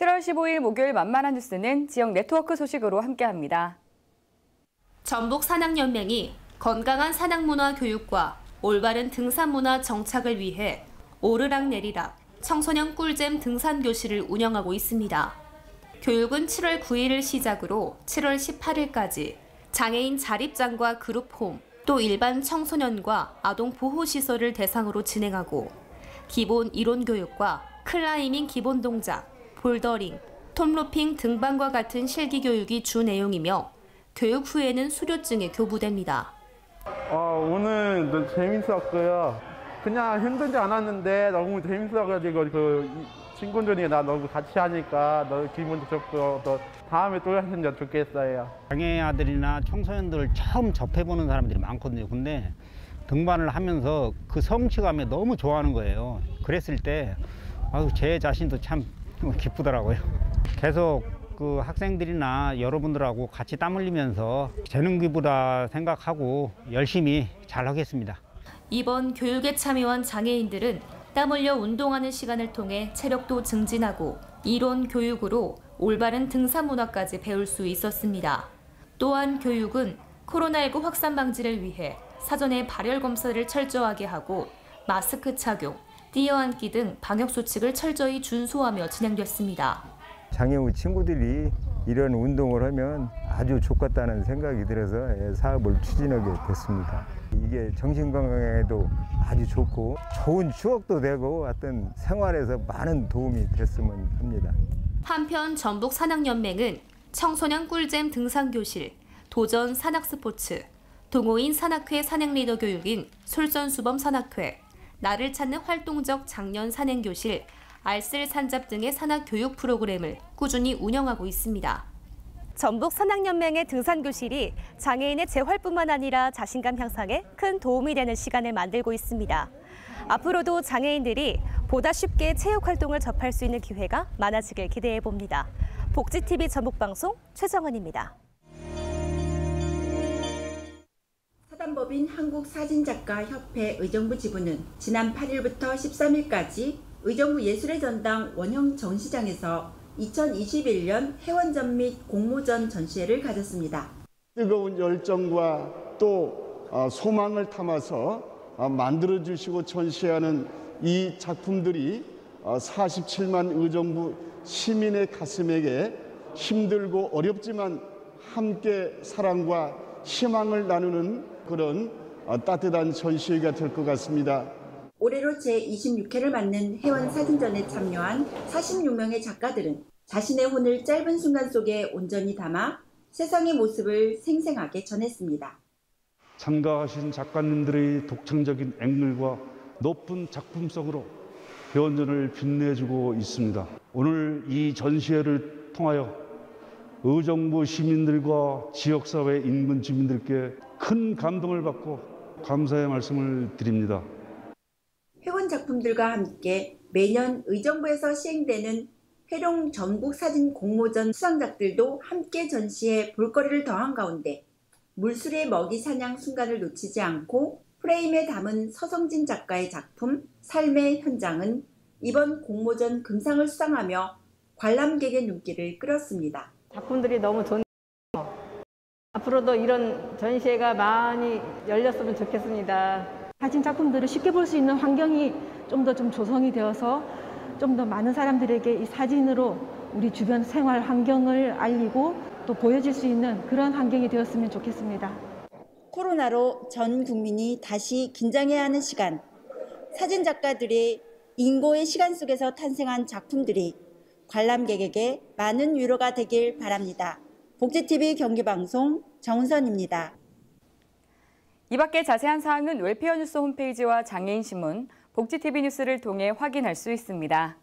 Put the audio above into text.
7월 15일 목요일 만만한 뉴스는 지역 네트워크 소식으로 함께합니다. 전북 산악연맹이 건강한 산악문화 교육과 올바른 등산문화 정착을 위해 오르락 내리락 청소년 꿀잼 등산 교실을 운영하고 있습니다. 교육은 7월 9일을 시작으로 7월 18일까지 장애인 자립장과 그룹홈, 또 일반 청소년과 아동 보호시설을 대상으로 진행하고 기본 이론 교육과 클라이밍 기본 동작, 볼더링, 톰로핑 등반과 같은 실기 교육이 주 내용이며 교육 후에는 수료증이 교부됩니다. 어, 오늘 너무 재밌었고요. 그냥 힘들지 않았는데 너무 재밌어가지고 그 이- 친구들이 나 너무 같이 하니까 너무 기분도 좋고 또 다음에 또 했으면 좋겠어요. 장애 아들이나 청소년들을 처음 접해보는 사람들이 많거든요. 근데 등반을 하면서 그 성취감에 너무 좋아하는 거예요. 그랬을 때 아유, 제 자신도 참 기쁘더라고요. 계속 그 학생들이나 여러분들하고 같이 땀 흘리면서 재능 기부다 생각하고 열심히 잘 하겠습니다. 이번 교육에 참여한 장애인들은 땀 흘려 운동하는 시간을 통해 체력도 증진하고 이론 교육으로 올바른 등산 문화까지 배울 수 있었습니다. 또한 교육은 코로나19 확산 방지를 위해 사전에 발열 검사를 철저하게 하고 마스크 착용, 뛰어앉기 등 방역 수칙을 철저히 준수하며 진행됐습니다. 장애우 친구들이 이런 운동을 하면 아주 좋겠다는 생각이 들어서 예, 사업을 추진하게 됐습니다. 이게 정신건강에도 아주 좋고 좋은 추억도 되고 어떤 생활에서 많은 도움이 됐으면 합니다. 한편 전북 산악연맹은 청소년 꿀잼 등산교실, 도전 산악스포츠, 동호인 산악회 산행리더 교육인 솔선수범 산악회, 나를 찾는 활동적 장년 산행교실, 알쓸 산잡 등의 산악 교육 프로그램을 꾸준히 운영하고 있습니다. 전북 산악연맹의 등산교실이 장애인의 재활뿐만 아니라 자신감 향상에 큰 도움이 되는 시간을 만들고 있습니다. 앞으로도 장애인들이 보다 쉽게 체육 활동을 접할 수 있는 기회가 많아지길 기대해 봅니다. 복지TV 전북방송 최정은입니다. 사단법인 한국사진작가협회 의정부 지부는 지난 8일부터 13일까지 의정부 예술의 전당 원형 전시장에서 2021년 해원전 및 공모전 전시회를 가졌습니다. 뜨거운 열정과 또 어, 소망을 담아서 어, 만들어 주시고 전시하는 이 작품들이 47만 의정부 시민의 가슴에게 힘들고 어렵지만 함께 사랑과 희망을 나누는 그런 어, 따뜻한 전시회가 될 것 같습니다. 올해로 제26회를 맞는 해원 사진전에 참여한 46명의 작가들은 자신의 혼을 짧은 순간 속에 온전히 담아 세상의 모습을 생생하게 전했습니다. 참가하신 작가님들의 독창적인 앵글과 높은 작품성으로 배원전을 빛내주고 있습니다. 오늘 이 전시회를 통하여 의정부 시민들과 지역사회 인근 주민들께 큰 감동을 받고 감사의 말씀을 드립니다. 회원 작품들과 함께 매년 의정부에서 시행되는 회룡 전국 사진 공모전 수상작들도 함께 전시해 볼거리를 더한 가운데 물술의 먹이 사냥 순간을 놓치지 않고 프레임에 담은 서성진 작가의 작품 삶의 현장은 이번 공모전 금상을 수상하며 관람객의 눈길을 끌었습니다. 작품들이 너무 좋네요. 앞으로도 이런 전시회가 많이 열렸으면 좋겠습니다. 사진 작품들을 쉽게 볼 수 있는 환경이 좀 더 좀 조성이 되어서 좀 더 많은 사람들에게 이 사진으로 우리 주변 생활 환경을 알리고 또 보여질 수 있는 그런 환경이 되었으면 좋겠습니다. 코로나로 전 국민이 다시 긴장해야 하는 시간. 사진 작가들의 인고의 시간 속에서 탄생한 작품들이 관람객에게 많은 위로가 되길 바랍니다. 복지TV 경기방송 정선입니다. 이 밖에 자세한 사항은 웰페어 뉴스 홈페이지와 장애인 신문, 복지TV 뉴스를 통해 확인할 수 있습니다.